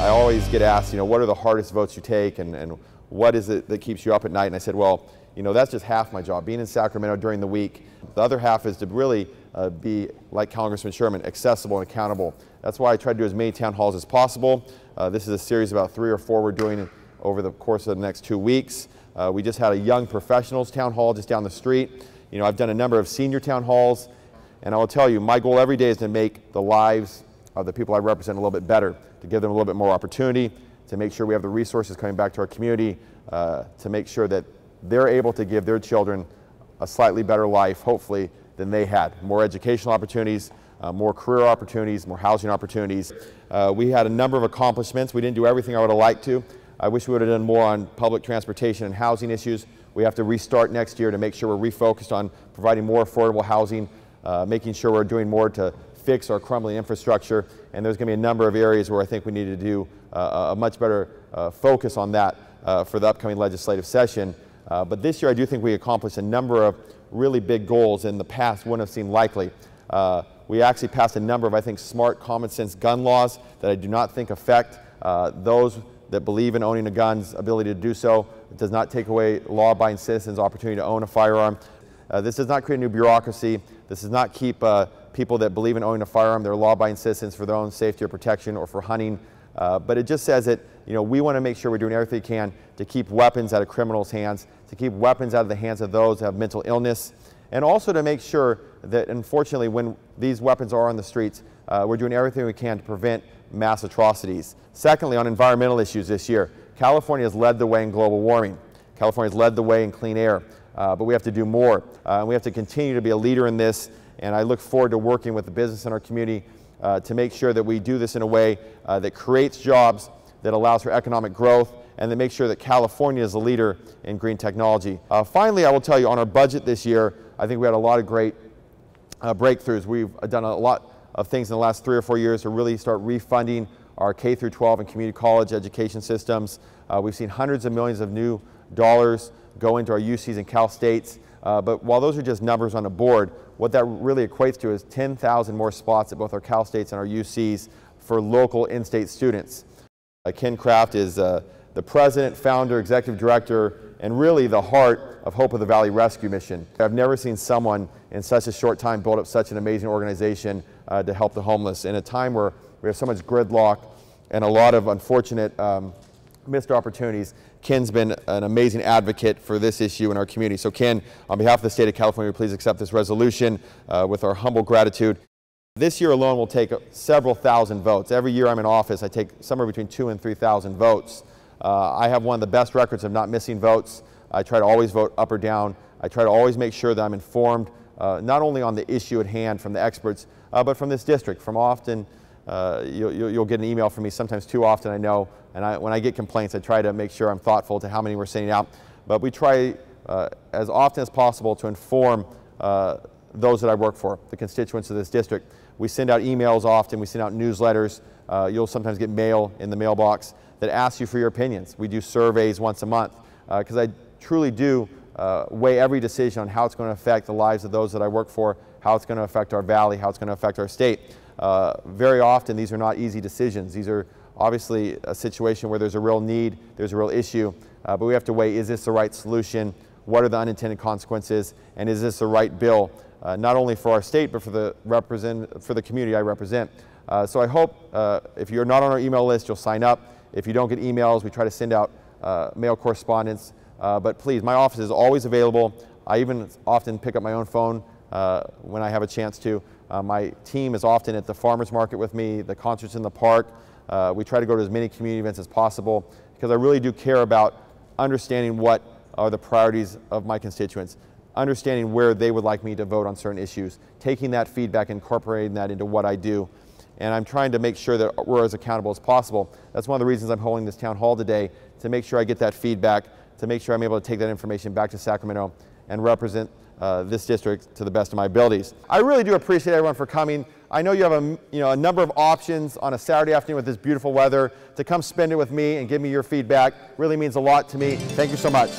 I always get asked, you know, what are the hardest votes you take and, and what is it that keeps you up at night? And I said, well, you know, that's just half my job, being in Sacramento during the week. The other half is to really uh, be, like Congressman Sherman, accessible and accountable. That's why I try to do as many town halls as possible. Uh, this is a series about three or four we're doing over the course of the next two weeks. Uh, we just had a young professionals town hall just down the street. You know, I've done a number of senior town halls, and I will tell you, my goal every day is to make the lives of the people I represent a little bit better, to give them a little bit more opportunity, to make sure we have the resources coming back to our community, uh, to make sure that they're able to give their children a slightly better life, hopefully, than they had. More educational opportunities, uh, more career opportunities, more housing opportunities. Uh, we had a number of accomplishments. We didn't do everything I would have liked to. I wish we would have done more on public transportation and housing issues. We have to restart next year to make sure we're refocused on providing more affordable housing, uh, making sure we're doing more to fix our crumbling infrastructure. And there's going to be a number of areas where I think we need to do uh, a much better uh, focus on that uh, for the upcoming legislative session. Uh, but this year I do think we accomplished a number of really big goals in the past wouldn't have seemed likely. Uh, we actually passed a number of, I think, smart, common sense gun laws that I do not think affect those that believe in owning a gun's ability to do so. It does not take away law-abiding citizens' opportunity to own a firearm. Uh, this does not create a new bureaucracy. This does not keep uh, people that believe in owning a firearm, they're law-abiding citizens for their own safety or protection or for hunting. Uh, but it just says that you know, we want to make sure we're doing everything we can to keep weapons out of criminals' hands, to keep weapons out of the hands of those who have mental illness, and also to make sure that, unfortunately, when these weapons are on the streets, uh, we're doing everything we can to prevent mass atrocities. Secondly, on environmental issues this year, California has led the way in global warming. California has led the way in clean air, uh, but we have to do more. Uh, we have to continue to be a leader in this, and I look forward to working with the business in our community uh, to make sure that we do this in a way uh, that creates jobs, that allows for economic growth, and that makes sure that California is a leader in green technology. Uh, finally, I will tell you on our budget this year, I think we had a lot of great uh, breakthroughs. We've done a lot of things in the last three or four years to really start refunding our K through 12 and community college education systems. Uh, we've seen hundreds of millions of new dollars go into our UCs and Cal States. Uh, but while those are just numbers on a board, what that really equates to is 10,000 more spots at both our Cal States and our UCs for local in-state students. Uh, Ken Craft is uh, the president, founder, executive director, and really the heart of Hope of the Valley Rescue Mission. I've never seen someone in such a short time build up such an amazing organization uh, to help the homeless in a time where we have so much gridlock and a lot of unfortunate um, missed opportunities. Ken's been an amazing advocate for this issue in our community. So Ken, on behalf of the state of California, please accept this resolution uh, with our humble gratitude. This year alone will take several thousand votes. Every year I'm in office, I take somewhere between two and 3,000 votes. Uh, I have one of the best records of not missing votes. I try to always vote up or down. I try to always make sure that I'm informed uh, not only on the issue at hand from the experts, uh, but from this district, from often uh, you'll, you'll, get an email from me sometimes too often, I know, and I, when I get complaints, I try to make sure I'm thoughtful to how many we're sending out. But we try uh, as often as possible to inform uh, those that I work for, the constituents of this district. We send out emails often, we send out newsletters. Uh, you'll sometimes get mail in the mailbox that asks you for your opinions. We do surveys once a month because uh, I truly do uh, weigh every decision on how it's going to affect the lives of those that I work for, how it's going to affect our valley, how it's going to affect our state. Uh, very often these are not easy decisions. These are obviously a situation where there's a real need, there's a real issue, uh, but we have to weigh, is this the right solution? What are the unintended consequences? And is this the right bill, uh, not only for our state, but for the, represent, for the community I represent? Uh, so I hope uh, if you're not on our email list, you'll sign up. If you don't get emails, we try to send out uh, mail correspondence. but please, my office is always available. I even often pick up my own phone when I have a chance to. Uh, my team is often at the farmer's market with me, the concerts in the park. Uh, we try to go to as many community events as possible because I really do care about understanding what are the priorities of my constituents, understanding where they would like me to vote on certain issues, taking that feedback, incorporating that into what I do. And I'm trying to make sure that we're as accountable as possible. That's one of the reasons I'm holding this town hall today, to make sure I get that feedback, to make sure I'm able to take that information back to Sacramento and represent uh, this district to the best of my abilities. I really do appreciate everyone for coming. I know you have a, you know, a number of options on a Saturday afternoon with this beautiful weather. To come spend it with me and give me your feedback really means a lot to me. Thank you so much.